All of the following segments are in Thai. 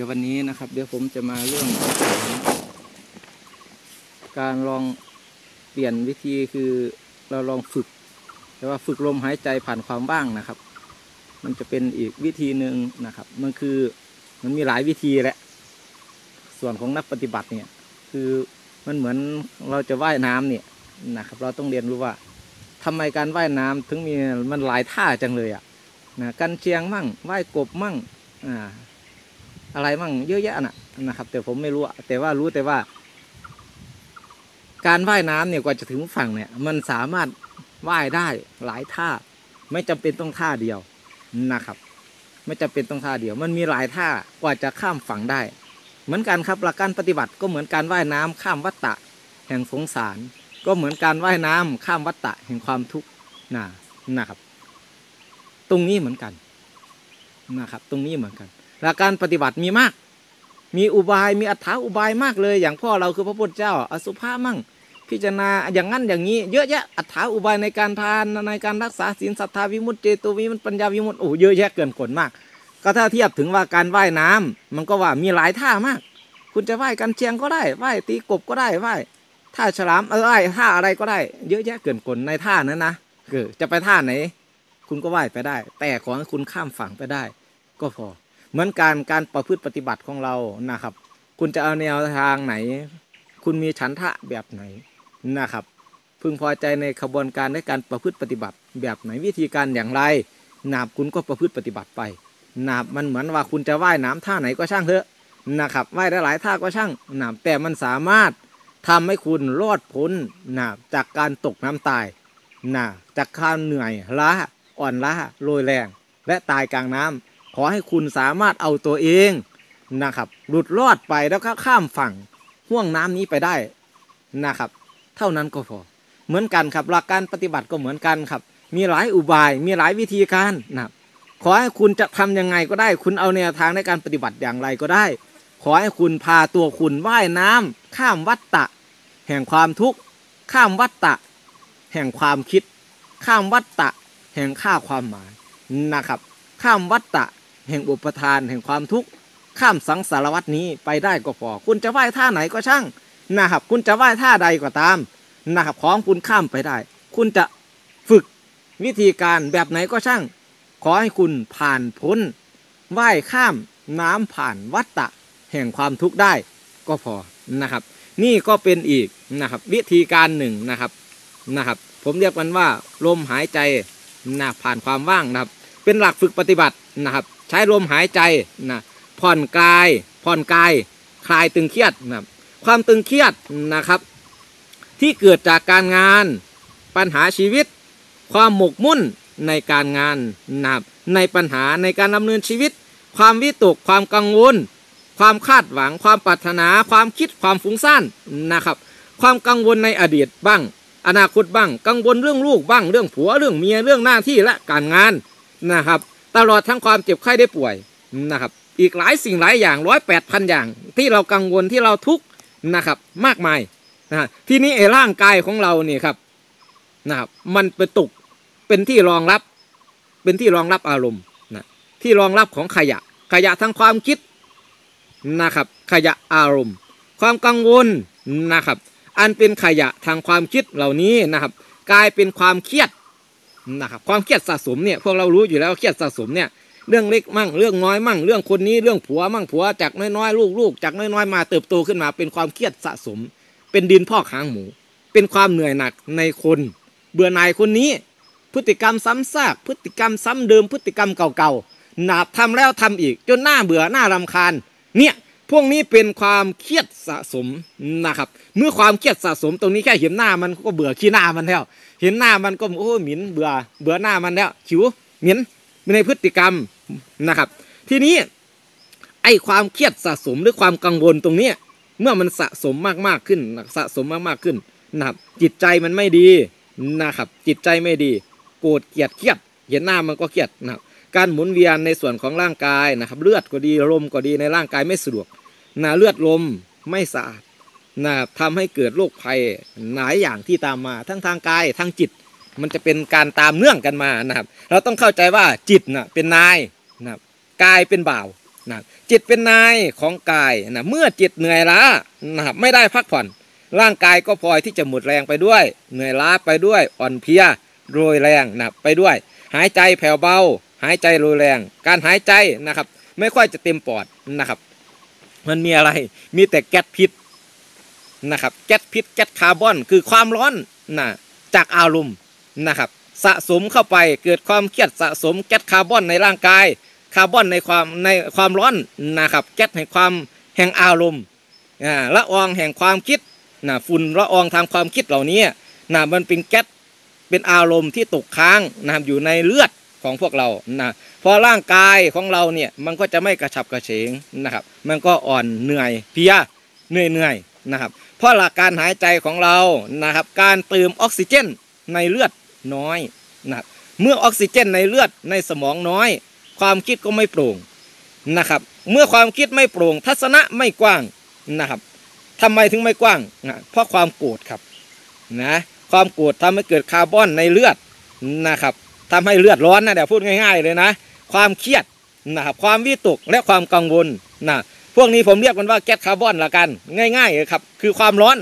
ดี๋ยววันนี้นะครับ เดี๋ยวผมจะมาเรื่อง การลองเปลี่ยนวิธีคือเราลองฝึก แต่ว่าฝึกลมหายใจผ่านความว่างนะครับ มันจะเป็นอีกวิธีหนึ่งนะครับ มันคือมันมีหลายวิธีแหละ ส่วนของนักปฏิบัติเนี่ย คือมันเหมือนเราจะว่ายน้ำเนี่ยนะครับ เราต้องเรียนรู้ว่าทำไมการว่ายน้ำถึงมีมันหลายท่าจังเลยอะนะกันเชียงมั่งว่ายกบมั่งอ่า อะไรมั่งเยอะแยะน่ะนะครับ แต่ผมไม่รู้แต่ว่ารู้แต่ว่า การว่ายน้ำเนี่ยกว่าจะถึงฝั่งเนี่ย มันสามารถว่ายได้หลายท่า ไม่จำเป็นต้องท่าเดียวนะครับ ไม่จำเป็นต้องท่าเดียว มันมีหลายท่ากว่าจะข้ามฝั่งได้ เหมือนกันครับหลักการปฏิบัติก็เหมือนการว่ายน้ำข้ามวัฏฏะแห่งสงสาร ก็เหมือนการว่ายน้ำข้ามวัฏฏะแห่งความทุกข์นะนะครับ ตรงนี้เหมือนกันนะครับ ตรงนี้เหมือนกัน หลักการปฏิบัติมีมาก มีอุบายมีอัฏฐาอุบายมากเลย อย่างพ่อเราคือพระพุทธเจ้า อสุภามั่ง พิจารณาอย่างนั้นอย่างนี้ เยอะแยะอัฏฐาอุบายในการทานในการรักษาศีลศรัทธาวิมุตติเจโตวิมุตติปัญญาวิมุตติโอ้เยอะแยะเกินขนมาก ก็ถ้าเทียบถึงว่าการว่ายน้ำมันก็ว่ามีหลายท่ามาก คุณจะว่ายกันเชียงก็ได้ว่ายตีกบก็ได้ว่ายท่าฉลามเออว่ายท่าอะไรก็ได้ เยอะแยะเกินขนในท่านั้นนะเกิดจะไปท่าไหน คุณก็ว่ายไปได้ แต่ขอให้คุณข้ามฝั่งไปได้ ก็พอ เหมือนการการประพฤติปฏิบัติของเรานะครับ คุณจะเอาแนวทางไหน คุณมีฉันทะแบบไหนนะครับ พึงพอใจในขบวนการในการประพฤติปฏิบัติ แบบไหนวิธีการอย่างไรนาบคุณก็ประพฤติปฏิบัติไปนาบมันเหมือนว่าคุณจะว่ายน้ำท่าไหนก็ช่างเถอะนะครับว่ายได้หลายท่าก็ช่างนาบแต่มันสามารถทำให้คุณรอดพ้นนาบจากการตกน้ำตายนาจากการเหนื่อยล้าอ่อนล้าโรยแรง และตายกลางน้ำข อให้คุณสามารถเอาตัวเองนะครับหลุดรอดไปแล้วก็ข้ามฝั่งห่วงน้ำนี้ไปได้นะครับ เท่านั้นก็พอ เหมือนกันครับหลักการปฏิบัติก็เหมือนกันครับ มีหลายอุบายมีหลายวิธีการนะครับขอให้คุณจะทำยังไงก็ได้ คุณเอาแนวทางในการปฏิบัติอย่างไรก็ได้ ขอให้คุณพาตัวคุณว่ายน้ำข้ามวัฏฏะ แห่งความทุกข์ข้ามวัฏฏะ แห่งความคิด ข้ามวัฏฏะ แห่งค่าความหมายนะครับ ข้ามวัฏฏะ แห่งอุปทานแห่งความทุกข์ข้ามสังสารวัฏนี้ไปได้ก็พอ คุณจะว่ายท่าไหนก็ช่างนะครับ คุณจะว่ายท่าใดก็ตามนะครับของคุณข้ามไปได้ คุณจะฝึกวิธีการแบบไหนก็ช่าง ขอให้คุณผ่านพ้นว่ายข้ามน้ำผ่านวัฏฏะแห่งความทุกข์ได้ก็พอนะครับ นี่ก็เป็นอีกนะครับ วิธีการหนึ่งนะครับนะครับ ผมเรียกมันว่าลมหายใจนะผ่านความว่างนะครับ เป็นหลักฝึกปฏิบัตินะครับ ใช้ลมหายใจนะผ่อนกาย ผ่อนกาย คลายตึงเครียดนะครับความตึงเครียดนะครับ ที่เกิดจากการงานปัญหาชีวิต ความหมกมุ่นในการงานนะครับในปัญหาในการดำเนินชีวิต ความวิตกความกังวล ความคาดหวัง ความปรารถนา ความคิดความฟุ้งซ่านนะครับ ความกังวลในอดีตบ้าง อนาคตบ้าง กังวลเรื่องลูกบ้าง เรื่องผัวเรื่องเมียเรื่องหน้าที่และการงานนะครับ ตลอดทั้งความเจ็บไข้ได้ป่วยนะครับ อีกหลายสิ่งหลายอย่างร้อยแปดพันอย่าง ที่เรากังวลที่เราทุกข์นะครับ มากมายนะทีนี้ไอ้ร่างกายของเราเนี่ยครับนะครับมันไปตกเป็นที่รองรับ เป็นที่รองรับอารมณ์นะที่รองรับของขยะ ขยะทางความคิดนะครับ ขยะอารมณ์ ความกังวลนะครับ อันเป็นขยะทางความคิดเหล่านี้นะครับ กลายเป็นความเครียด นะครับความเครียดสะสมเนี่ยพวกเรารู้อยู่แล้วเครียดสะสมเนี่ยเรื่องเล็กมั่งเรื่องน้อยมั่ง เรื่องคนนี้เรื่องผัวมั่งผัวจากน้อยๆลูกๆจากน้อยๆมาเติบโตขึ้นมาเป็นความเครียดสะสม เป็นดินพอกหางหมู เป็นความเหนื่อยหนักในคน เบื่อหน่ายคนนี้ พฤติกรรมซ้ำซากพฤติกรรมซ้ำเดิมพฤติกรรมเก่าๆหนาบทำแล้วทำอีก จนหน้าเบื่อหน้ารำคาญเนี่ยพวกนี้เป็นความเครียดสะสมนะครับ เมื่อความเครียดสะสมตรงนี้แค่เห็นหน้ามันก็เบื่อขี้หน้ามันแล้ว เห็นหน้ามันก็โอ้หมิ่นเบื่อเบื่อหน้ามันแล้วขิวหม็นในพฤติกรรมนะครับ ทีนี้ไอ้ความเครียดสะสมหรือความกังวลตรงนี้เมื่อมันสะสมมากๆขึ้นสะสมมากๆขึ้นนะครับ จิตใจมันไม่ดีนะครับ จิตใจไม่ดี โกรธเกลียดเครียด เห็นหน้ามันก็เครียดนะครับการหมุนเวียนในส่วนของร่างกายนะครับ เลือดก็ดีลมก็ดีในร่างกายไม่สะดวกนะเลือดลมไม่สะอาด นะทำให้เกิดโรคภัยหลายอย่างที่ตามมา ทั้งทางกายทางจิต มันจะเป็นการตามเนื่องกันมานะครับ เราต้องเข้าใจว่าจิตนะเป็นนายนะครับกายเป็นบ่าวนะจิตเป็นนายของกายนะเมื่อจิตเหนื่อยล้านะครับไม่ได้พักผ่อน ร่างกายก็พลอยที่จะหมดแรงไปด้วย เหนื่อยล้าไปด้วยอ่อนเพลียโรยแรงนะไปด้วย หายใจแผ่วเบา หายใจโรยแรง การหายใจนะครับ ไม่ค่อยจะเต็มปอดนะครับ มันมีอะไรมีแต่แก๊สพิษ นะครับแก๊สพิษแก๊สคาร์บอน คือความร้อนนะจากอารมณ์นะครับสะสมเข้าไปเกิดความเครียดสะสมแก๊สคาร์บอนในร่างกาย คาร์บอนในความในความร้อนนะครับแก๊สแห่งความแห่งอารมณ์อ่าละอองแห่งความคิดนะฝุ่นละอองทางความคิดเหล่านี้นะมันเป็นแก๊สเป็นอารมณ์ที่ตกค้างนะครับอยู่ในเลือดของพวกเรานะพอร่างกายของเราเนี่ยมันก็จะไม่กระฉับกระเฉงนะครับ มันก็อ่อนเหนื่อยเพียเหนื่อยเหนื่อยนะครับ เพราะหลักการหายใจของเรานะครับ การเติมออกซิเจนในเลือดน้อยนะเมื่อออกซิเจนในเลือดในสมองน้อย ความคิดก็ไม่โปร่งนะครับ เมื่อความคิดไม่โปร่ง ทัศนะไม่กว้างนะครับทำไมถึงไม่กว้างนะเพราะความโกรธครับนะความโกรธทำให้เกิดคาร์บอนในเลือดนะครับทำให้เลือดร้อนนะเดี๋ยวพูดง่าย ๆ เลยนะ ความเครียดนะครับความวิตกและความกังวลนะ พวกนี้ผมเรียกมันว่าแก๊สคาร์บอนละกันง่ายๆครับคือความร้อน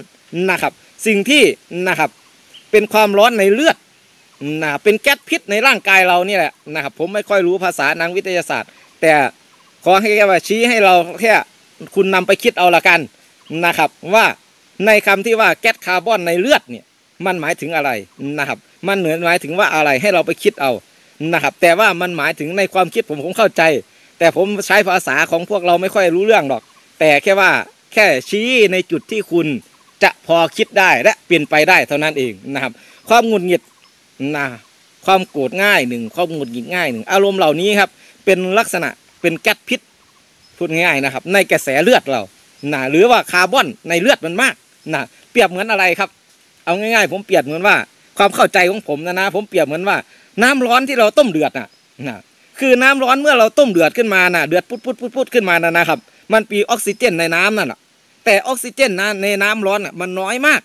นะครับ สิ่งที่นะครับเป็นความร้อนในเลือดนะเป็นแก๊สพิษในร่างกายเรานี่แหละนะครับ ผมไม่ค่อยรู้ภาษานักวิทยาศาสตร์ แต่ขอให้แค่ว่าชี้ให้เราแค่คุณนำไปคิดเอาละกันนะครับ ว่าในคำที่ว่าแก๊สคาร์บอนในเลือดเนี่ยมันหมายถึงอะไรนะครับ มันเหนือหมายถึงว่าอะไรให้เราไปคิดเอานะครับ แต่ว่ามันหมายถึงในความคิดผมผมเข้าใจ แต่ผมใช้ภาษาของพวกเราไม่ค่อยรู้เรื่องหรอก แต่แค่ว่าแค่ชี้ในจุดที่คุณจะพอคิดได้และเปลี่ยนไปได้เท่านั้นเองนะครับ ความหงุดหงิดนะความโกรธง่ายหนึ่งความหงุดหงิดง่ายหนึ่งอารมณ์เหล่านี้ครับ เป็นลักษณะเป็นแก๊สพิษพูดง่ายๆนะครับ ในกระแสเลือดเรานะหรือว่าคาร์บอนในเลือดมันมากนะเปรียบเหมือนอะไรครับ เอาง่ายๆ ผมเปรียบเหมือนว่า ความเข้าใจของผมนะนะผมเปรียบเหมือนว่า น้ำร้อนที่เราต้มเดือดน่ะนะ คือน้ำร้อนเมื่อเราต้มเดือดขึ้นมาน่ะเดือดปุ๊ดปุ๊ดปุ๊ดปุ๊ดขึ้นมานะนะครับ มันปีออกซิเจนในน้ำนั่นแหละแต่ออกซิเจนนะในน้ำร้อนน่ะมันน้อยมาก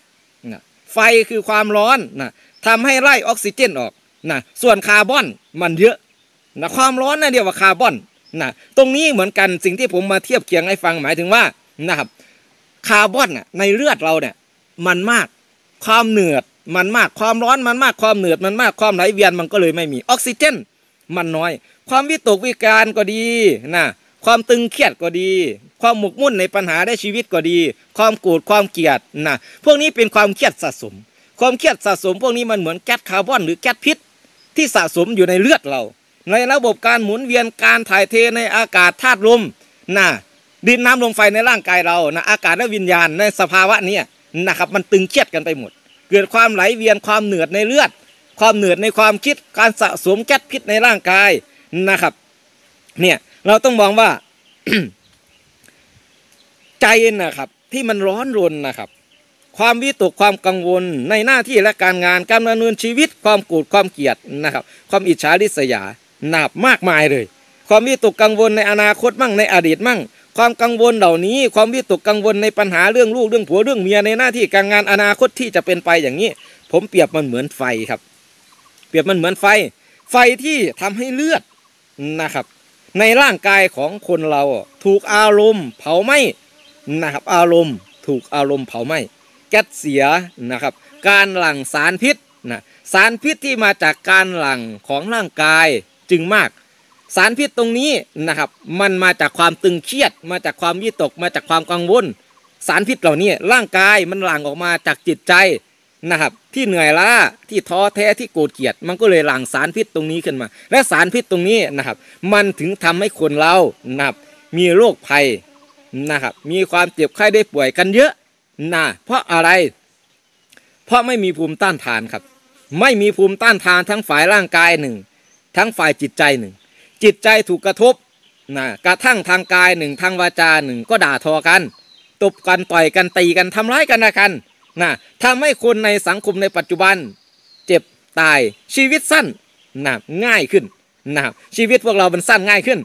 นะไฟคือความร้อนนะทำให้ไล่ออกซิเจนออกนะส่วนคาร์บอนมันเยอะนะความร้อนนะเรียกว่าคาร์บอนนะตรงนี้เหมือนกันสิ่งที่ผมมาเทียบเคียงให้ฟังหมายถึงว่านะครับคาร์บอนน่ะในเลือดเราเนี่ยมันมากความเหนือดมันมากความร้อนมันมากความเหนือดมันมากความไหลเวียนมันก็เลยไม่มีออกซิเจน มันน้อยความวิตกกังวลก็ดีนะความตึงเครียดก็ดี ความหมกมุ่นในปัญหาในชีวิตก็ดี ความโกรธความเกลียดนะพวกนี้เป็นความเครียดสะสม ความเครียดสะสม พวกนี้มันเหมือนแก๊สคาร์บอนหรือแก๊สพิษ ที่สะสมอยู่ในเลือดเรา ในระบบการหมุนเวียนการถ่ายเทในอากาศธาตุลมนะดินน้ำลมไฟในร่างกายเรานะอากาศและวิญญาณในสภาวะนี้นะครับมันตึงเครียดกันไปหมด เกิดความไหลเวียนความเหนือดในเลือด ความเหนือดในความคิด การสะสมแก๊สพิษในร่างกาย นะครับ เนี่ยเราต้องมองว่า ใจนะครับ ที่มันร้อนรนนะครับ ความวิตกความกังวลในหน้าที่และการงานการดำเนินชีวิต ความโกรธความเกลียดนะครับ ความอิจฉาริษยาหนับมากมายเลย ความวิตกกังวลในอนาคตมั่งในอดีตมั่งความกังวลเหล่านี้ ความวิตกกังวลในปัญหาเรื่องลูกเรื่องผัวเรื่องเมียในหน้าที่การงานอนาคตที่จะเป็นไปอย่างนี้ ผมเปรียบมันเหมือนไฟครับ เปรียบมันเหมือนไฟ ไฟที่ทำให้เลือด นะครับ ในร่างกายของคนเราถูกอารมณ์เผาไหม้นะครับ อารมณ์ถูกอารมณ์เผาไหม้แก๊สเสียนะครับ การหลั่งสารพิษนะสารพิษที่มาจากการหลั่งของร่างกายจึงมาก สารพิษตรงนี้นะครับ มันมาจากความตึงเครียด มาจากความวิตกมาจากความกังวล สารพิษเหล่านี้ร่างกายมันหลั่งออกมาจากจิตใจ นะครับ ที่เหนื่อยล้าที่ท้อแท้ที่โกรธเกลียด มันก็เลยหลั่งสารพิษตรงนี้ขึ้นมา และสารพิษตรงนี้นะครับ มันถึงทำให้คนเรานะครับมีโรคภัยนะครับ มีความเจ็บไข้ได้ป่วยกันเยอะนะเพราะอะไร เพราะไม่มีภูมิต้านทานครับ ไม่มีภูมิต้านทานทั้งฝ่ายร่างกายหนึ่ง ทั้งฝ่ายจิตใจหนึ่ง จิตใจถูกกระทบนะกระทั่งทางกายหนึ่งทางวาจาหนึ่งก็ด่าทอกัน ตบกันต่อยกันตีกันทำร้ายกันนะกัน นะทำให้คนในสังคมในปัจจุบัน เจ็บตายชีวิตสั้นนะง่ายขึ้นนะครับชีวิตพวกเรามันสั้นง่ายขึ้น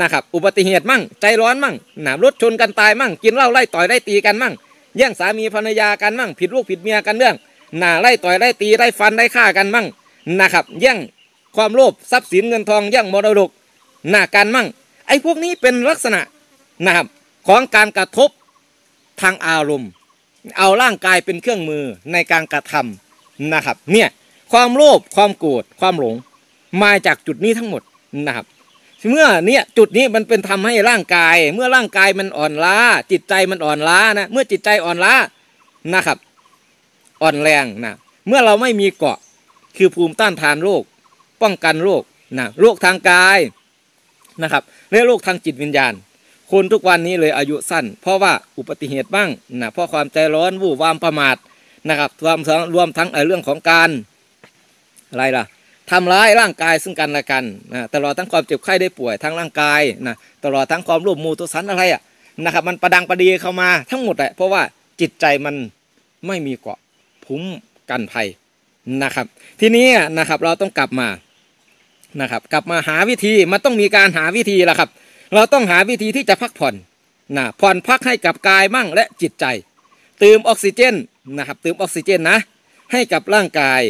นะครับอุบัติเหตุมั่งใจร้อนมั่งนะรถชนกันตายมั่ง กินเหล้าไล่ต่อยไล่ตีกันมั่งแย่งสามีภรรยากันมั่ง ผิดลูกผิดเมียกันเรื่องนะไล่ต่อยไล่ตีไล่ฟันไล่ฆ่ากันมั่งนะครับแย่งความโลภทรัพย์สินเงินทองแย่งมรดกหน้ากันมั่ง ไอ้พวกนี้เป็นลักษณะนะครับของการกระทบทางอารมณ์ เอาร่างกายเป็นเครื่องมือในการกระทำนะครับ เนี่ยความโลภความโกรธความหลง มาจากจุดนี้ทั้งหมดนะครับเมื่อเนี่ยจุดนี้มันเป็นทำให้ร่างกาย เมื่อร่างกายมันอ่อนล้า จิตใจมันอ่อนล้านะเมื่อจิตใจอ่อนล้านะครับ อ่อนแรงนะเมื่อเราไม่มีเกาะคือภูมิต้านทานโรคป้องกันโรคนะโรคทางกายนะครับและโรคทางจิตวิญญาณ คนทุกวันนี้เลยอายุสั้น เพราะว่าอุบัติเหตุบ้างนะเพราะความใจร้อนวู่วามประมาทนะครับรวมทั้งรวมทั้งเรื่องของการอะไรล่ะทำร้ายร่างกายซึ่งกันและกันนะตลอดทั้งความเจ็บไข้ได้ป่วยทั้งร่างกายนะตลอดทั้งความรูปมูตุสันอะไรอะนะครับ มันประดังประดีเข้ามาทั้งหมดแหละเพราะว่าจิตใจมันไม่มีเกาะภูมิกันภัยนะครับ ทีนี้นะครับเราต้องกลับมานะครับ กลับมาหาวิธีมันต้องมีการหาวิธีละครับ เราต้องหาวิธีที่จะพักผ่อนนะผ่อนพักให้กับกายมั่งและจิตใจ เติมออกซิเจนนะครับเติมออกซิเจนนะ ให้กับร่างกาย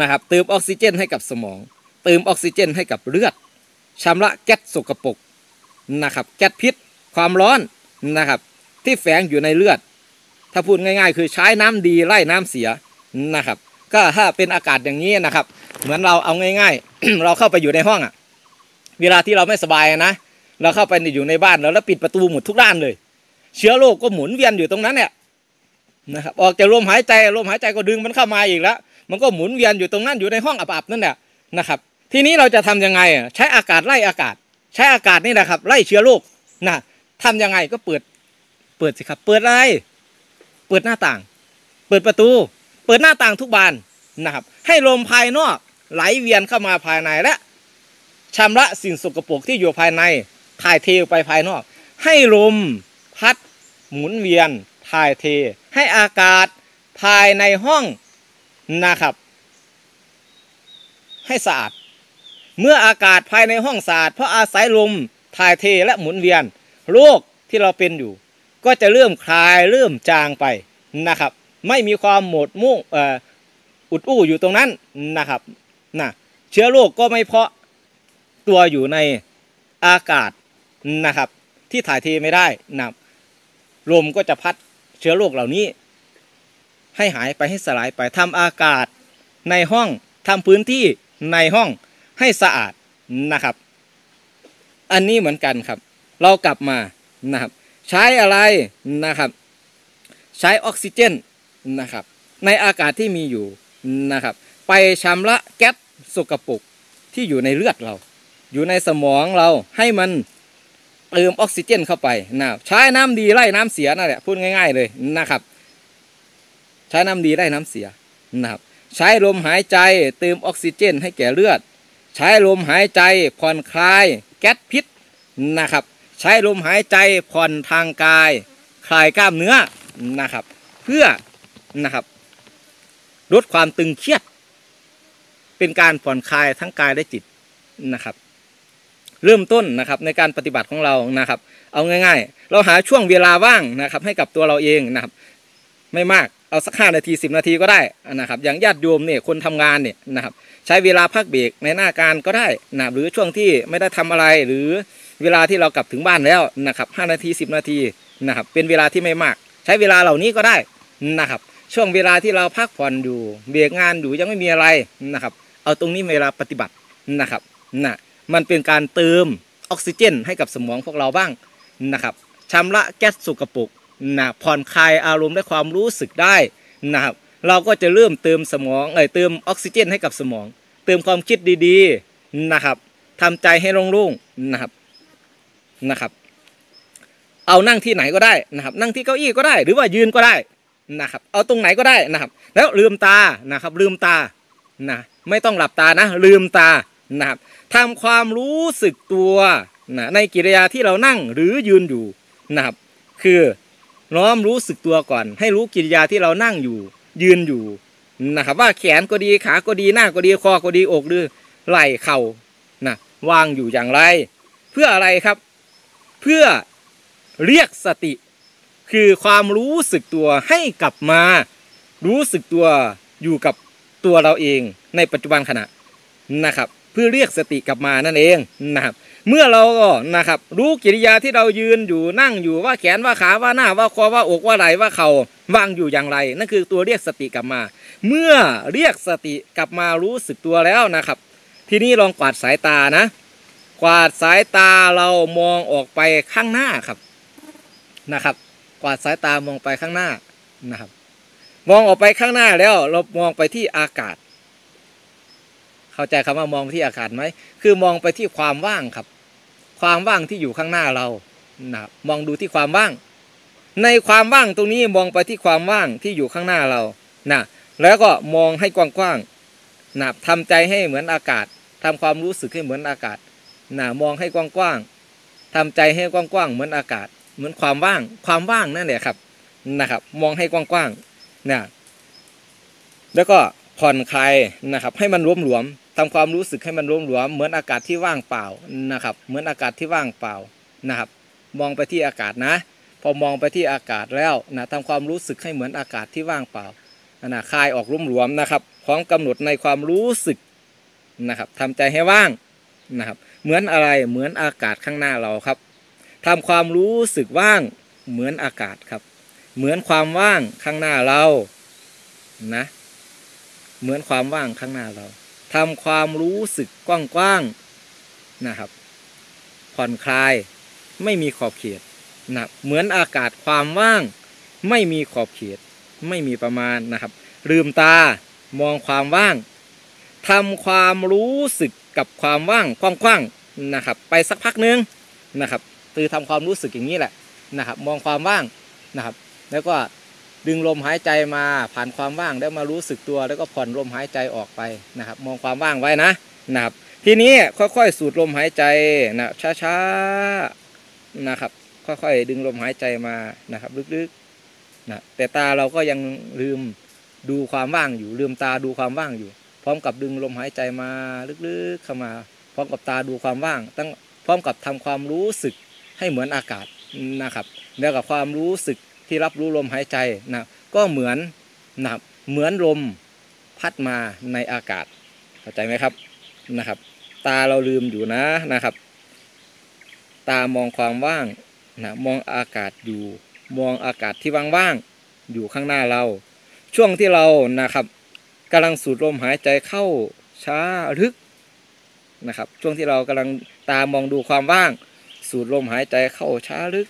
นะครับเติมออกซิเจนให้กับสมอง เติมออกซิเจนให้กับเลือดชำระแก๊สสกปรกนะครับแก๊สพิษ ความร้อนนะครับที่แฝงอยู่ในเลือด ถ้าพูดง่ายๆ คือใช้น้ำดีไล่น้ำเสียนะครับ ก็ถ้าเป็นอากาศอย่างนี้นะครับ เหมือนเราเอาง่าย ๆ เราเข้าไปอยู่ในห้องอะ่ะ เวลาที่เราไม่สบายนะเราเข้าไปอยู่ในบ้านแล้วแล้วปิดประตูหมดทุกด้านเลย เชื้อโรคก็หมุนเวียนอยู่ตรงนั้นเนี่ยนะครับออกจากลมหายใจลมหายใจก็ดึงมันเข้ามาอีกแล้ว มันก็หมุนเวียนอยู่ตรงนั้นอยู่ในห้องอับๆนั่นแหละนะครับ ทีนี้เราจะทํำยังไงใช้อากาศไล่อากาศ ใช้อากาศนี่นะครับ ไล่เชื้อโรคนะทำยังไงก็เปิด เปิดสิครับ เปิดอะไร เปิดหน้าต่าง เปิดประตู เปิดหน้าต่างทุกบานนะครับ ให้ลมภายนอกไหลเวียนเข้ามาภายในและ ชำระสิ่งสกปรกที่อยู่ภายในถ่ายเทไปภายนอก ให้ลมพัดหมุนเวียนถ่ายเท ให้อากาศภายในห้องนะครับ ให้สะอาด เมื่ออากาศภายในห้องสะอาดเพราะอาศัยลมถ่ายเทและหมุนเวียนโรคที่เราเป็นอยู่ ก็จะเริ่มคลายเริ่มจางไปนะครับ ไม่มีความหมดมุ่งอุดอู้อยู่ตรงนั้นนะครับนะเชื้อโรคก็ไม่เพาะ ตัวอยู่ในอากาศนะครับ ที่ถ่ายเทไม่ได้นะลมก็จะพัดเชื้อโรคเหล่านี้ ให้หายไปให้สลายไปทำอากาศในห้องทำพื้นที่ในห้องให้สะอาดนะครับ อันนี้เหมือนกันครับ เรากลับมานะครับ ใช้อะไรนะครับ ใช้ออกซิเจนนะครับ ในอากาศที่มีอยู่นะครับ ไปชำระแก๊สสกปรกที่อยู่ในเลือดเรา อยู่ในสมองเราให้มันเติมออกซิเจนเข้าไปนะใช้น้ำดีไล่น้ำเสียนั่นแหละพูดง่าย ๆเลยนะครับ ใช้น้ำดีไล่น้ำเสียนะครับใช้ลมหายใจเติมออกซิเจนให้แก่เลือด ใช้ลมหายใจผ่อนคลายแก๊สพิษนะครับ ใช้ลมหายใจผ่อนทางกาย คลายกล้ามเนื้อนะครับ เพื่อนะครับลดความตึงเครียด เป็นการผ่อนคลายทั้งกายและจิตนะครับ เริ่มต้นนะครับในการปฏิบัติของเรานะครับ เอาง่าย ๆ เราหาช่วงเวลาว่างนะครับ ให้กับตัวเราเองนะครับ ไม่มากเอาสักห้านาทีสิบนาทีก็ได้นะครับ อย่างญาติโยมเนี่ยคนทำงานเนี่ยนะครับ ใช้เวลาพักเบรกในหน้าการก็ได้นะหรือช่วงที่ไม่ได้ทำอะไรหรือเวลาที่เรากลับถึงบ้านแล้วนะครับห้านาทีสิบนาทีนะครับ เป็นเวลาที่ไม่มาก ใช้เวลาเหล่านี้ก็ได้นะครับ ช่วงเวลาที่เราพักผ่อนอยู่เบรกงานอยู่ยังไม่มีอะไรนะครับ เอาตรงนี้เวลาปฏิบัตินะครับนะ มันเป็นการเติมออกซิเจน ให้กับสมองพวกเราบ้างนะครับชำระแก๊สสุกปรกนะผ่อนคลายอารมณ์และความรู้สึกได้นะครับเราก็จะเริ่มเติมสมองเอ่ยเติมออกซิเจนให้กับสมอง เติมความคิดดีๆนะครับทำใจให้โล่งๆนะครับนะครับ เอานั่งที่ไหนก็ได้นะครับ นั่งที่เก้าอี้ก็ได้ หรือว่ายืนก็ได้นะครับ เอาตรงไหนก็ได้นะครับ แล้วลืมตานะครับ ลืมตานะไม่ต้องหลับตานะ ลืมตา นะครับทำความรู้สึกตัวนะในกิริยาที่เรานั่งหรือยืนอยู่นะครับคือน้อมรู้สึกตัวก่อน ให้รู้กิริยาที่เรานั่งอยู่ ยืนอยู่นะครับว่าแขนก็ดีขาก็ดีหน้าก็ดีคอก็ดีอกหรือไหล่เข่านะวางอยู่อย่างไร เพื่ออะไรครับ เพื่อเรียกสติ คือความรู้สึกตัวให้กลับมา รู้สึกตัวอยู่กับตัวเราเองในปัจจุบันขณะนะครับ พื่อเรียกสติกลับมานั่นเองนะครับเมื่อเราก็นะครับรู้กิริยาที่เรายืนอยู่นั่งอยู่ว่าแขนว่าขาว่าหน้าว่าคอว่าอกว่าไหล่ว่าเขา่าวางอยู่อย่างไร นั่นคือตัวเรียกสติกลับมา เมื่อเรียกสติกลับมารู้สึกตัวแล้วนะครับ ทีนี้ลองกวาดสายตานะ กวาดสายตาเรามองออกไปข้างหน้าครับนะครับ กวาดสายตามองไปข้างหน้านะครับ มองออกไปข้างหน้าแล้วเรามองไปที่อากาศ เข้าใจคำว่ามองที่อากาศไหมคือมองไปที่ความว่างครับ ความว่างที่อยู่ข้างหน้าเรานะครับมองดูที่ความว่าง ในความว่างตรงนี้มองไปที่ความว่างที่อยู่ข้างหน้าเรานะแล้วก็มองให้กว้างๆนะทำใจให้เหมือนอากาศทำความรู้สึกให้เหมือนอากาศนะมองให้กว้างๆทำใจให้กว้างๆเหมือนอากาศ เหมือนความว่าง ความว่างนั่นแหละครับนะครับ มองให้กว้างๆนะแล้วก็ ผ่อนคลายนะครับให้มันรวมหลวมทำความรู้สึกให้มันรวมหลวมเหมือนอากาศที่ว่างเปล่านะครับ เหมือนอากาศที่ว่างเปล่านะครับ มองไปที่อากาศนะ พอมองไปที่อากาศแล้วนะทำความรู้สึกให้เหมือนอากาศที่ว่างเปล่านะคลายออกรุ่มหลวมนะครับพร้อมกำหนดในความรู้สึกนะครับทำใจให้ว่างนะครับ เหมือนอะไรเหมือนอากาศข้างหน้าเราครับทำความรู้สึกว่างเหมือนอากาศครับ เหมือนความว่างข้างหน้าเรานะ เหมือนความว่างข้างหน้าเราทำความรู้สึกกว้างๆนะครับ ผ่อนคลายไม่มีขอบเขตนะเหมือนอากาศความว่าง ไม่มีขอบเขต ไม่มีประมาณนะครับ ลืมตามองความว่างทำความรู้สึกกับความว่างกว้างๆนะครับ ไปสักพักนึงนะครับคือทำความรู้สึกอย่างนี้แหละนะครับ มองความว่างนะครับ แล้วก็ ดึงลมหายใจมาผ่านความว่างแล้วมารู้สึกตัว แล้วก็ผ่อนลมหายใจออกไปนะครับ มองความว่างไว้นะนะครับ ทีนี้ค่อยๆสูดลมหายใจนะช้าๆนะครับ ค่อยๆดึงลมหายใจมานะครับลึกๆนะแต่ตาเราก็ยังลืมดูความว่างอยู่ลืมตาดูความว่างอยู่ พร้อมกับดึงลมหายใจมาลึกๆเข้ามา พร้อมกับตาดูความว่าง ตั้งพร้อมกับทำความรู้สึกให้เหมือนอากาศนะครับแล้วกับความรู้สึก ที่รับรู้ลมหายใจนะก็เหมือนนะครับเหมือนลมพัดมาในอากาศเข้าใจไหมครับนะครับ ตาเราลืมอยู่นะนะครับ ตามองความว่างนะมองอากาศอยู่มองอากาศที่ว่างๆอยู่ข้างหน้าเรา ช่วงที่เรานะครับกำลังสูดลมหายใจเข้าช้าลึกนะครับ ช่วงที่เรากำลังตามองดูความว่าง สูดลมหายใจเข้าช้าลึก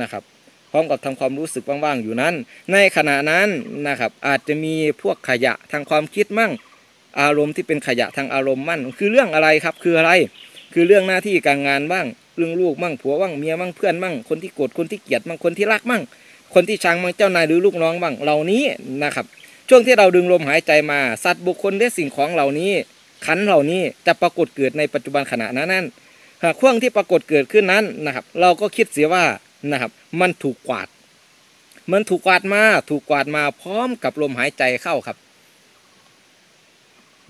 นะครับ พร้อมกับทำความรู้สึกว่างๆอยู่นั้น ในขณะนั้นนะครับอาจจะมีพวกขยะทางความคิดมั่ง อารมณ์ที่เป็นขยะทางอารมณ์มั่น คือเรื่องอะไรครับคืออะไร คือเรื่องหน้าที่การงานบ้าง เรื่องลูกมั่งผัวบ้างเมียมั่งเพื่อนมั่งคนที่โกรธคนที่เกลียดมั่งคนที่รักมั่ง คนที่ชังมั่งเจ้านายหรือลูกน้องบ้างเหล่านี้นะครับช่วงที่เราดึงลมหายใจมา สัตว์บุคคลและสิ่งของเหล่านี้ ขันเหล่านี้จะปรากฏเกิดในปัจจุบันขณะนั้นนั้นหากช่วงที่ปรากฏเกิดขึ้นนั้นนะครับ เราก็คิดเสียว่านะครับ มันถูกกวาด มันถูกกวาดมา ถูกกวาดมาพร้อมกับลมหายใจเข้าครับ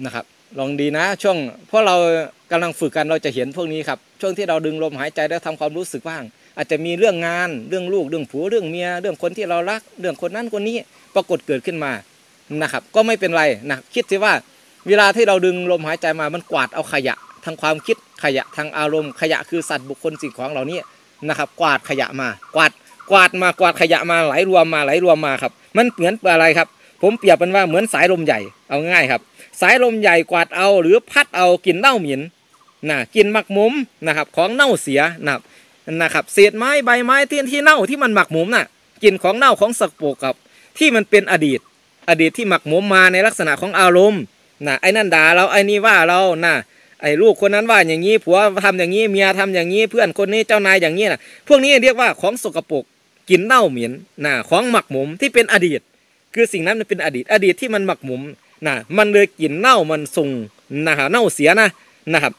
นะครับ ลองดีนะ ช่วงเพราะเรากำลังฝึกกันเราจะเห็นพวกนี้ครับ ช่วงที่เราดึงลมหายใจแล้วทำความรู้สึกว่าง อาจจะมีเรื่องงานเรื่องลูกเรื่องผัวเรื่องเมีย เรื่องคนที่เรารัก เรื่องคนนั้นคนนี้ปรากฏเกิดขึ้นมานะครับ ก็ไม่เป็นไรนะคิดสิว่า เวลาที่เราดึงลมหายใจมามันกวาดเอาขยะทางความคิดขยะทางอารมณ์ขยะคือสัตว์บุคคลสิ่งของเหล่านี้ นะครับ กวาดขยะมา กวาดกวาดมากวาดขยะมาไหลรวมมาไหลรวมมาครับ มันเหมือนอะไรครับ ผมเปรียบเป็นว่าเหมือนสายลมใหญ่เอาง่ายครับ สายลมใหญ่กวาดเอาหรือพัดเอากินเน่าเหม็นนะกินหมักหมมนะครับ ของเน่าเสียนะครับนะครับเศษไม้ใบไม้ที่ที่เน่าที่มันหมักหมมน่ะกินของเน่าของสกปรกกับ ที่มันเป็นอดีต อดีตที่หมักหมมมาในลักษณะของอารมณ์นะไอ้นั่นด่าเราไอ้นี่ว่าเรานะ ไอ้ลูกคนนั้นว่าอย่างนี้ผัวทำอย่างนี้เมียทำอย่างนี้เพื่อนคนนี้เจ้านายอย่างนี้นะพวกนี้เรียกว่าของสกปรกกินเน่าเหม็นนะของหมักหมมที่เป็นอดีต คือสิ่งนั้นมันเป็นอดีต อดีตที่มันหมักหมมนะมันเลยกลิ่นเน่ามันส่งนะครับเน่าเสียนะนะครับ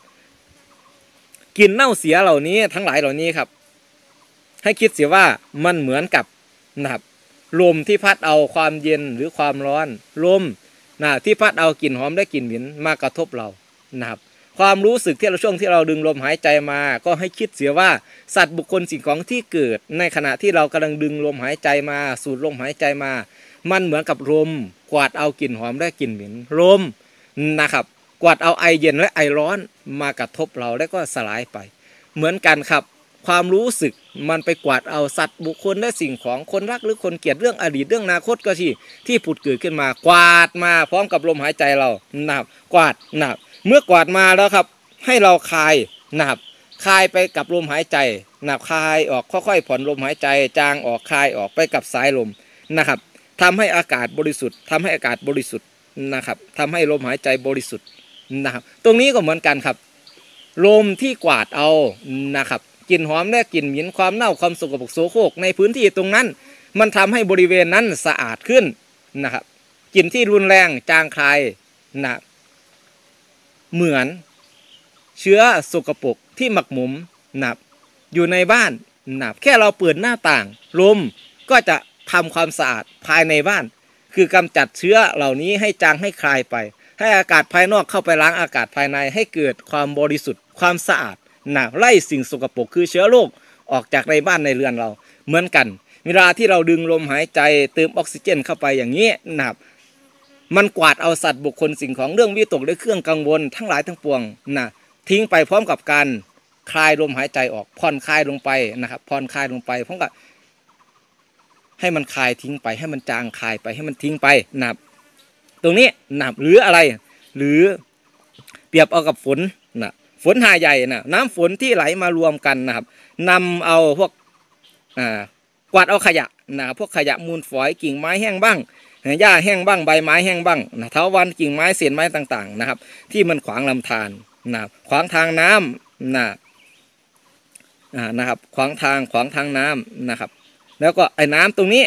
กลิ่นเน่าเสียเหล่านี้ทั้งหลายเหล่านี้ครับ ให้คิดเสียว่ามันเหมือนกับนะครับลมที่พัดเอาความเย็นหรือความร้อนลมนะที่พัดเอากลิ่นหอมและกลิ่นเหม็นมากระทบเรานะครับ ความรู้สึกที่เราช่วงที่เราดึงลมหายใจมา ก็ให้คิดเสียว่าสัตว์บุคคลสิ่งของที่เกิด ในขณะที่เรากำลังดึงลมหายใจมา สูดลมหายใจมา มันเหมือนกับลมกวาดเอากลิ่นหอมและกลิ่นเหม็นลมนะครับ กวาดเอาไอเย็นและไอร้อนมากระทบเราแล้วก็สลายไป เหมือนกันครับ ความรู้สึกมันไปกวาดเอาสัตว์บุคคลและสิ่งของคนรักหรือคนเกลียดเรื่องอดีตเรื่องอนาคตก็ที่ที่ผุดเกิดขึ้นมากวาดมาพร้อมกับลมหายใจเรานับกวาดนับ เมื่อกวาดมาแล้วครับ ให้เราคลายนับคลายไปกับลมหายใจนับคลายออกค่อยๆผ่อนลมหายใจ จางออกคลายออกไปกับสายลมนะครับทำให้อากาศบริสุทธิ์ทำให้อากาศบริสุทธิ์นะครับทำให้ลมหายใจบริสุทธิ์นะครับ ตรงนี้ก็เหมือนกันครับ ลมที่กวาดเอานะครับกลิ่นหอมและกลิ่นเหม็นความเน่าความสกปรกโสโครกในพื้นที่ตรงนั้น มันทำให้บริเวณนั้นสะอาดขึ้นนะครับกลิ่นที่รุนแรงจางคลายนะ เหมือน เชื้อสกปรกที่หมักหมมหนะอยู่ในบ้านหนะแค่เราเปิดหน้าต่าง ลมก็จะทำความสะอาดภายในบ้าน คือกำจัดเชื้อเหล่านี้ให้จางให้คลายไป ให้อากาศภายนอกเข้าไปล้างอากาศภายในให้เกิดความบริสุทธิ์ ความสะอาดหนะไล่สิ่งสกปรกคือเชื้อโรคออกจากในบ้านในเรือนเราเหมือนกัน เวลาที่เราดึงลมหายใจเติมออกซิเจนเข้าไปอย่างนี้นะครับ มันกวาดเอาสัตว์บุคคลสิ่งของเรื่องวิตกและเครื่องกังวลทั้งหลายทั้งปวงนะทิ้งไปพร้อมกับการคลายลมหายใจออกผ่อนคลายลงไปนะครับผ่อนคลายลงไปพร้อมกับให้มันคลายทิ้งไป ให้มันจางคลายไปให้มันทิ้งไปนะครับ ตรงนี้นะครับหรืออะไร หรือเปรียบเอากับฝนนะฝนหาใหญ่นะน้ำฝนที่ไหลมารวมกันนะครับนำเอาพวกอ่ากวาดเอาขยะนะพวกขยะมูลฝอยกิ่งไม้แห้งบ้างหญ้าแห้งบ้างใบไม้แห้งบ้างนะเท้าวันกิ่งไม้เศษไม้ต่างๆนะครับ ที่มันขวางลำธารนะขวางทางน้ำนะนะครับ ขวางทางขวางทางน้ำนะครับ แล้วก็ไอ้น้ำตรงนี้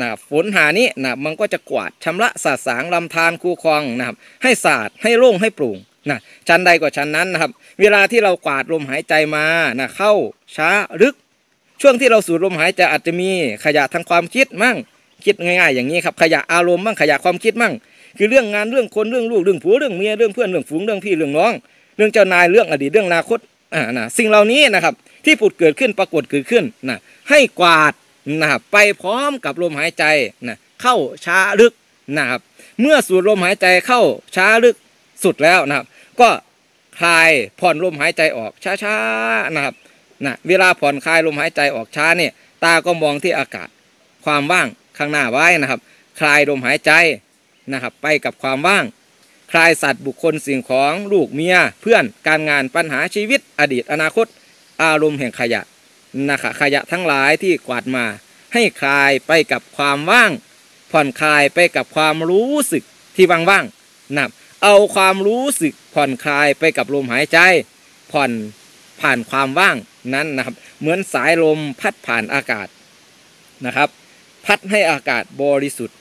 นะฝนหานี้นะมันก็จะกวาดชำระสาสางลำธารคูคลองนะครับ ให้สะอาดให้โล่งให้ปร่งนะชั้นใดกว่าชั้นนั้นนะครับ เวลาที่เรากวาดลมหายใจมานะเข้าช้าลึก ช่วงที่เราสูดลมหายใจอาจจะมีขยะทางความคิดมั่ง คิดง่ายๆอย่างนี้ครับขยะอารมณ์มั่งขยะความคิดมั่ง คือเรื่องงานเรื่องคนเรื่องลูกเรื่องผัวเรื่องเมียเรื่องเพื่อนเรื่องฝูงเรื่องพี่เรื่องน้อง เรื่องเจ้านายเรื่องอดีตเรื่องอนาคตอ่านะสิ่งเหล่านี้นะครับ ที่ผุดเกิดขึ้นปรากฏเกิดขึ้นนะให้กวาดนะครับไปพร้อมกับลมหายใจนะเข้าช้าลึกนะครับเมื่อสูดลมหายใจเข้าช้าลึกสุดแล้วนะครับ ก็คลายผ่อนลมหายใจออกช้าๆนะครับนะเวลาผ่อนคลายลมหายใจออกช้าเนี่ยตาก็มองที่อากาศความว่าง ข้างหน้าไว้นะครับ คลายลมหายใจนะครับ ไปกับความว่าง คลายสัตว์บุคคลสิ่งของลูกเมียเพื่อนการงานปัญหาชีวิต อดีตอนาคต อารมณ์แห่งขยะนะครับขยะทั้งหลายที่กวาดมา ให้คลายไปกับความว่าง ผ่อนคลายไปกับความรู้สึกที่ว่างๆนะครับเอาความรู้สึกผ่อนคลายไปกับลมหายใจ ผ่อนผ่านความว่างนั้นนะครับ เหมือนสายลมพัดผ่านอากาศนะครับ พัดให้อากาศบริสุทธิ์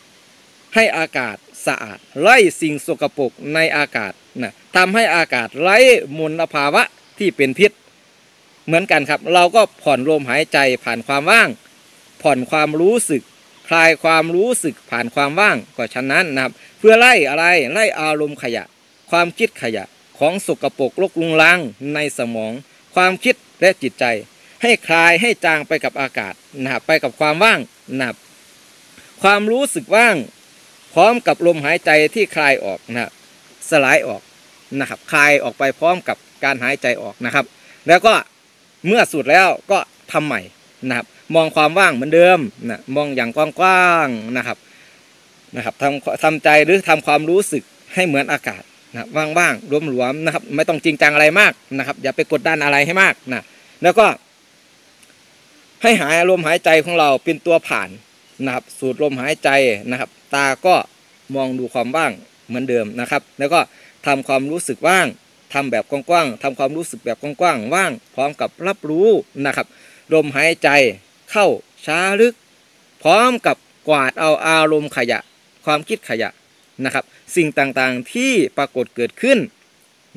ให้อากาศสะอาด ไล่สิ่งสกปรกในอากาศนะทำให้อากาศไล่มลภาวะที่เป็นพิษ เหมือนกันครับ เราก็ผ่อนลมหายใจผ่านความว่าง ผ่อนความรู้สึก คลายความรู้สึกผ่านความว่างก็ฉะนั้นนะครับ เพื่อไล่อะไรไล่อารมณ์ขยะ ความคิดขยะของสกปรกลกลุงลังในสมอง ความคิดและจิตใจ ให้คลายให้จางไปกับอากาศนะครับไปกับความว่างนะครับ ความรู้สึกว่าง พร้อมกับลมหายใจที่คลายออกนะครับสลายออกนะครับคลายออกไปพร้อมกับการหายใจออกนะครับ แล้วก็เมื่อสุดแล้วก็ทำใหม่นะครับ มองความว่างเหมือนเดิมนะมองอย่างกว้างๆนะครับนะครับทำทำใจหรือทำความรู้สึกให้เหมือนอากาศนะว่างๆรวมๆนะครับ ไม่ต้องจริงจังอะไรมากนะครับ อย่าไปกดดันอะไรให้มากนะแล้วก็ให้หายลมหายใจของเราเป็นตัวผ่าน นะครับสูดลมหายใจนะครับ ตาก็มองดูความว่างเหมือนเดิมนะครับ แล้วก็ทำความรู้สึกว่างทำแบบกว้างๆทำความรู้สึกแบบกว้างๆว่าง พร้อมกับรับรู้นะครับ ลมหายใจเข้าช้าลึก พร้อมกับกวาดเอาอารมณ์ขยะ ความคิดขยะนะครับ สิ่งต่างๆที่ปรากฏเกิดขึ้น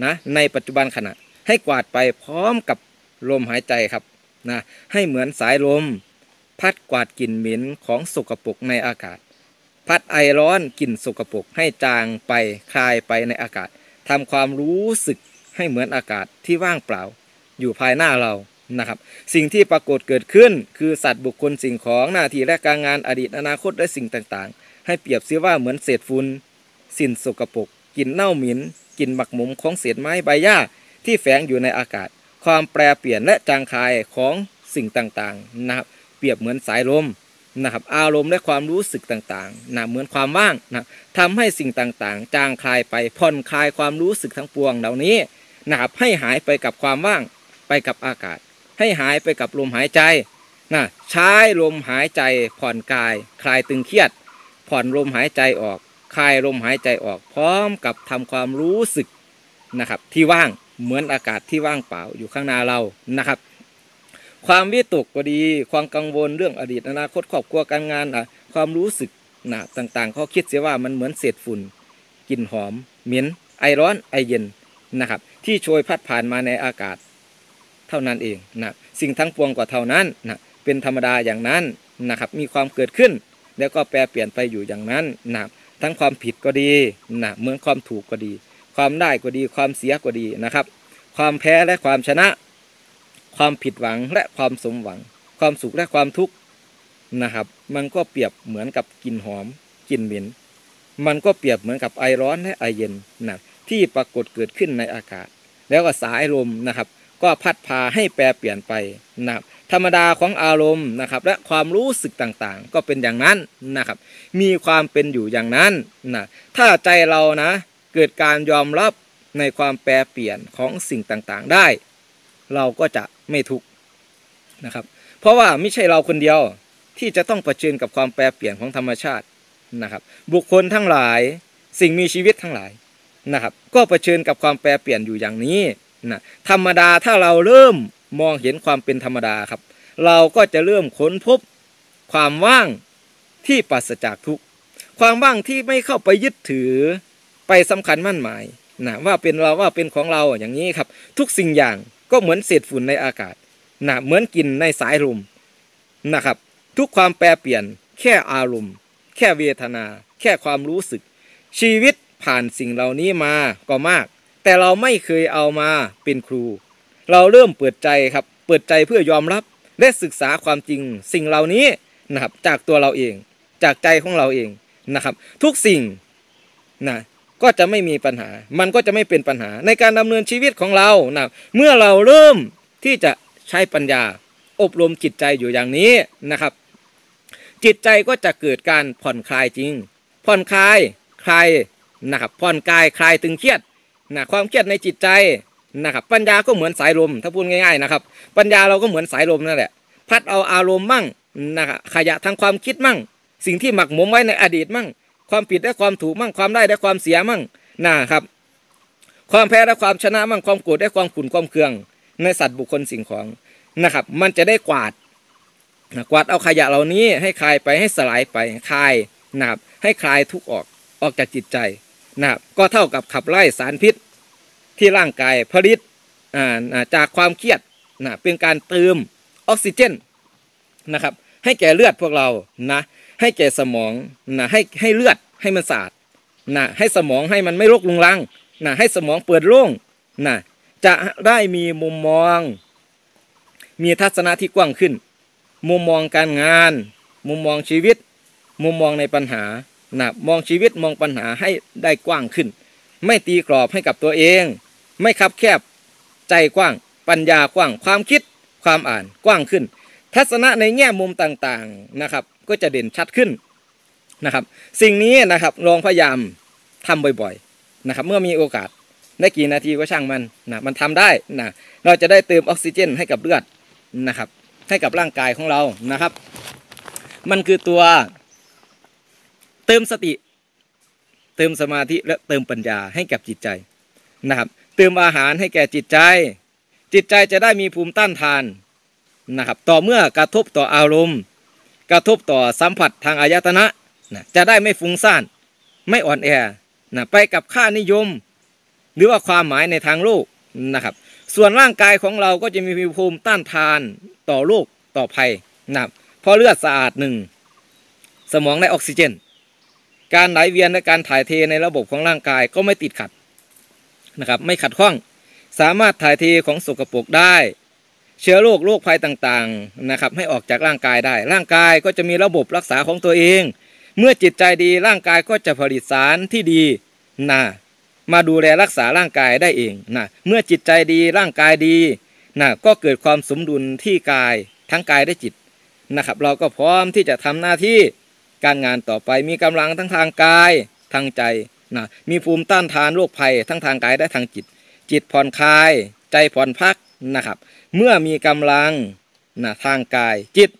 นะในปัจจุบันขณะให้กวาดไปพร้อมกับลมหายใจครับนะให้เหมือนสายลม พัดกวาดกลิ่นเหม็นของสกปรกในอากาศ พัดไอร้อนกลิ่นสกปรกให้จางไปคลายไปในอากาศทำความรู้สึกให้เหมือนอากาศที่ว่างเปล่า อยู่ภายหน้าเรานะครับ สิ่งที่ปรากฏเกิดขึ้น คือสัตว์บุคคลสิ่งของหน้าที่และการงานอดีตอนาคตและสิ่งต่างๆ ให้เปรียบเสียว่าเหมือนเศษฝุ่นสิ่นสกปรกกลิ่นเน่าเหม็นกลิ่นหมักหมมของเศษไม้ใบหญ้าที่แฝงอยู่ในอากาศ ความแปรเปลี่ยนและจางคายของสิ่งต่างๆนะครับ รียบเหมือนสายลมนะครับอารมณ์และความรู้สึกต่างๆนะเหมือนความว่างนะทำให้สิ่งต่างๆ จางคลายไปผ่อนคลายความรู้สึกทั้งปวงเหล่านี้นะครับให้หายไปกับความว่างไปกับอากาศ ให้หายไปกับลมหายใจนะใช้ลมหายใจผ่อนกาย คลายตึงเครียด ผ่อนลมหายใจออก คลายลมหายใจออก พร้อมกับทำความรู้สึกนะครับที่ว่างเหมือนอากาศที่ว่างเปล่าอยู่ข้างหน้าเรานะครับ ความวิตกก็ดี ความกังวลเรื่องอดีตอนาคตครอบครัวการงานอะความรู้สึกนะต่างๆเขาคิดเสียว่ามันเหมือนเศษฝุ่นกลิ่นหอมเหม็นไอร้อนไอเย็นนะครับ ที่โชยพัดผ่านมาในอากาศ เท่านั้นเองนะสิ่งทั้งปวงก็เท่านั้นนะเป็นธรรมดาอย่างนั้นนะครับ มีความเกิดขึ้น แล้วก็แปรเปลี่ยนไปอยู่อย่างนั้นนะทั้งความผิดก็ดีนะเหมือนความถูกก็ดี ความได้ก็ดี ความเสียก็ดีนะครับ ความแพ้และความชนะ ความผิดหวังและความสมหวัง ความสุขและความทุกข์นะครับ มันก็เปรียบเหมือนกับกลิ่นหอมกลิ่นเหม็นมันก็เปรียบเหมือนกับไอร้อนและไอเย็นนะที่ปรากฏเกิดขึ้นในอากาศ แล้วก็สายลมนะครับ ก็พัดพาให้แปรเปลี่ยนไปนะครับธรรมดาของอารมณ์นะครับ และความรู้สึกต่างๆ ก็เป็นอย่างนั้นนะครับ มีความเป็นอยู่อย่างนั้นนะถ้าใจเรานะเกิดการยอมรับในความแปรเปลี่ยนของสิ่งต่างๆได้ เราก็จะ ไม่ทุกข์นะครับ เพราะว่าไม่ใช่เราคนเดียวที่จะต้องเผชิญกับความแปรเปลี่ยนของธรรมชาตินะครับ บุคคลทั้งหลายสิ่งมีชีวิตทั้งหลายนะครับ ก็เผชิญกับความแปรเปลี่ยนอยู่อย่างนี้นะธรรมดาถ้าเราเริ่มมองเห็นความเป็นธรรมดาครับ เราก็จะเริ่มค้นพบความว่างที่ปราศจากทุกข์ความว่างที่ไม่เข้าไปยึดถือไปสำคัญมั่นหมายนะว่าเป็นเราว่าเป็นของเราอย่างนี้ครับ ทุกสิ่งอย่าง ก็เหมือนเศษฝุ่นในอากาศนะเหมือนกินในสายลมนะครับ ทุกความแปรเปลี่ยนแค่อารมณ์ แค่เวทนา แค่ความรู้สึก ชีวิตผ่านสิ่งเหล่านี้มาก็มาก แต่เราไม่เคยเอามาเป็นครู เราเริ่มเปิดใจครับเปิดใจเพื่อยอมรับและศึกษาความจริงสิ่งเหล่านี้นะครับจากตัวเราเอง จากใจของเราเองนะครับ ทุกสิ่งนะ ก็จะไม่มีปัญหา มันก็จะไม่เป็นปัญหาในการดำเนินชีวิตของเรานะเมื่อเราเริ่มที่จะใช้ปัญญา อบรมจิตใจอยู่อย่างนี้นะครับ จิตใจก็จะเกิดการผ่อนคลายจริง ผ่อนคลายคลายนะครับผ่อนกายคลายตึงเครียดนะความเครียดในจิตใจนะครับปัญญาก็เหมือนสายลม ถ้าพูดง่ายๆนะครับ ปัญญาเราก็เหมือนสายลมนั่นแหละ พัดเอาอารมณ์มั่งนะครับขยะทางความคิดมั่ง สิ่งที่หมักหมมไว้ในอดีตมั่ง ความผิดและความถูกมั่งความได้และความเสียมั่งนะครับ ความแพ้และความชนะมั่งความโกรธและความขุ่นความเคือง ในสัตว์บุคคลสิ่งของนะครับ มันจะได้กวาดกวาดเอาขยะเหล่านี้ให้คลายไปให้สลายไปคลายนะครับให้คลายทุกออกออกจากจิตใจนะครับก็เท่ากับขับไล่สารพิษที่ร่างกายผลิตจากความเครียดนะเป็นการเติมออกซิเจนนะครับให้แก่เลือดพวกเรานะ ให้แก่สมองนะให้ให้เลือดให้มันสะอาดนะให้สมองให้มันไม่โรกลุงลังนะให้สมองเปิดโล่งนะจะได้มีมุมมอง มีทัศนะที่กว้างขึ้น มุมมองการงาน มุมมองชีวิต มุมมองในปัญหานะมองชีวิตมองปัญหาให้ได้กว้างขึ้น ไม่ตีกรอบให้กับตัวเอง ไม่คับแคบใจกว้าง ปัญญากว้าง ความคิด ความอ่านกว้างขึ้น ทัศนะในแง่มุมต่างๆนะครับก็จะเด่นชัดขึ้นนะครับ สิ่งนี้นะครับลองพยายามทำบ่อยๆนะครับ เมื่อมีโอกาสได้กี่นาทีก็ช่างมันนะมันทำได้นะเราจะได้เติมออกซิเจนให้กับเลือดนะครับ ให้กับร่างกายของเรานะครับ มันคือตัวเติมสติ เติมสมาธิและเติมปัญญาให้กับจิตใจนะครับ เติมอาหารให้แก่จิตใจ จิตใจจะได้มีภูมิต้านทาน นะครับต่อเมื่อกระทบต่ออารมณ์ กระทบต่อสัมผัสทางอายตนะนะจะได้ไม่ฟุ้งซ่าน ไม่อ่อนแอนะไปกับค่านิยม หรือว่าความหมายในทางโลกนะครับส่วนร่างกายของเราก็จะมีภูมิต้านทานต่อโรคต่อภัยนะครับพอเลือดสะอาดหนึ่งสมองได้ออกซิเจน การไหลเวียนและการถ่ายเทในระบบของร่างกายก็ไม่ติดขัดนะครับไม่ขัดข้อง สามารถถ่ายเทของสกปรกได้ เชื้อโรคโรคภัยต่างๆนะครับให้ออกจากร่างกายได้ ร่างกายก็จะมีระบบรักษาของตัวเอง เมื่อจิตใจดีร่างกายก็จะผลิตสารที่ดีนะมาดูแลรักษาร่างกายได้เองนะเมื่อจิตใจดีร่างกายดีนะก็เกิดความสมดุลที่กายทั้งกายและจิตนะครับ เราก็พร้อมที่จะทำหน้าที่การงานต่อไปมีกำลังทั้งทางกายทางใจนะมีภูมิต้านทานโรคภัยทั้งทางกายและทางจิต จิตผ่อนคลาย ใจผ่อนพักนะครับ เมื่อมีกำลังนะทางกายจิต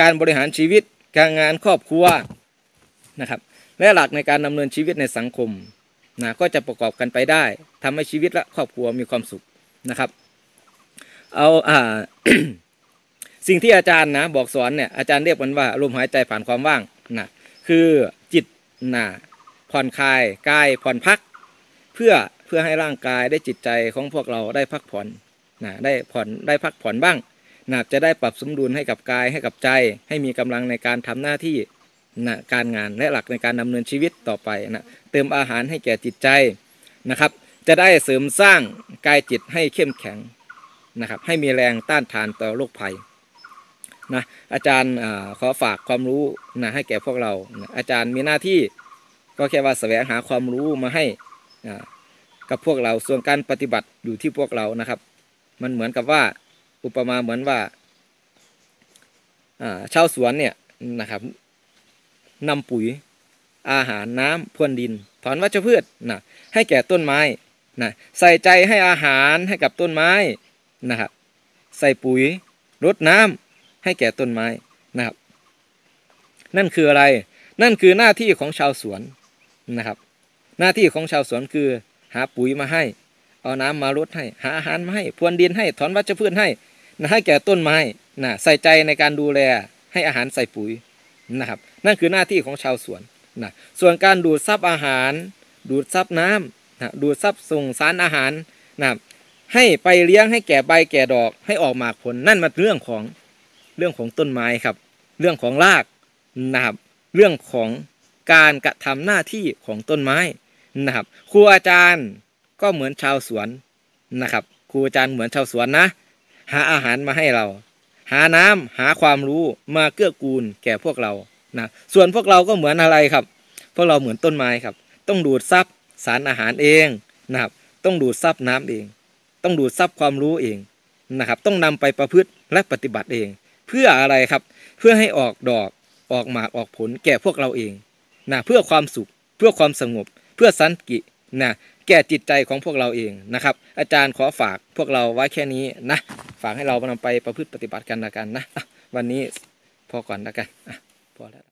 การบริหารชีวิตการงานครอบครัวนะครับและหลักในการดำเนินชีวิตในสังคมนะก็จะประกอบกันไปได้ทำให้ชีวิตและครอบครัวมีความสุขนะครับเอาอ่าสิ่งที่อาจารย์นะบอกสอนเนี่ยอาจารย์เรียกมันว่าลมหายใจผ่านความว่างนะคือจิตนะผ่อนคลายกายผ่อนพัก เพื่อเพื่อให้ร่างกายได้จิตใจของพวกเราได้พักผ่อน นะได้ผ่อนได้พักผ่อนบ้างนะจะได้ปรับสมดุลให้กับกายให้กับใจ ให้มีกำลังในการทำหน้าที่นะการงานและหลักในการดำเนินชีวิตต่อไปนะเติมอาหารให้แก่จิตใจนะครับ จะได้เสริมสร้างกายจิตให้เข้มแข็งนะครับให้มีแรงต้านทานต่อโรคภัยนะอาจารย์ขอฝากความรู้นะให้แก่พวกเรานะอาจารย์มีหน้าที่ก็แค่ว่าแสวงหาความรู้มาให้กับพวกเราส่วนการปฏิบัติอยู่ที่พวกเรานะครับ มันเหมือนกับว่าอุปมาเหมือนว่าอ่าชาวสวนเนี่ยนะครับนำปุ๋ยอาหารน้ำพรวนดิน ถอนวัชพืชนะให้แก่ต้นไม้นะใส่ใจให้อาหารให้กับต้นไม้นะครับใส่ปุ๋ยรดน้ำให้แก่ต้นไม้นะครับ นั่นคืออะไรนั่นคือหน้าที่ของชาวสวนนะครับ หน้าที่ของชาวสวนคือหาปุ๋ยมาให้ เอาน้ำมารดให้ หาอาหารมาให้พรวนดินให้ถอนวัชพืชให้นะให้แก่ต้นไม้นะใส่ใจในการดูแลให้อาหารใส่ปุ๋ยนะครับนั่นคือหน้าที่ของชาวสวนนะส่วนการดูดซับอาหาร ดูดซับน้ำนะดูดซับส่งสารอาหารนะครับให้ไปเลี้ยงให้แก่ใบแก่ดอก ให้ออกหมากผลนั่นมันเรื่องของเรื่องของต้นไม้ครับ เรื่องของรากนะครับเรื่องของการกระทำหน้าที่ของต้นไม้นะครับครูอาจารย์ ก็เหมือนชาวสวนนะครับ ครูอาจารย์เหมือนชาวสวนนะ หาอาหารมาให้เรา หาน้ำหาความรู้มาเกื้อกูลแก่พวกเรานะส่วนพวกเราก็เหมือนอะไรครับ พวกเราเหมือนต้นไม้ครับ ต้องดูดซับสารอาหารเองนะครับ ต้องดูดซับน้ำเอง ต้องดูดซับความรู้เองนะครับ ต้องนำไปประพฤติและปฏิบัติเอง เพื่ออะไรครับ เพื่อให้ออกดอกออกหมากออกผลแก่พวกเราเองนะเพื่อความสุขเพื่อความสงบ เพื่อสันตินะ แก่จิตใจของพวกเราเองนะครับ อาจารย์ขอฝากพวกเราไว้แค่นี้นะ ฝากให้เรานำไปประพฤติปฏิบัติกันละกันนะ วันนี้พอก่อนละกันพอแล้ว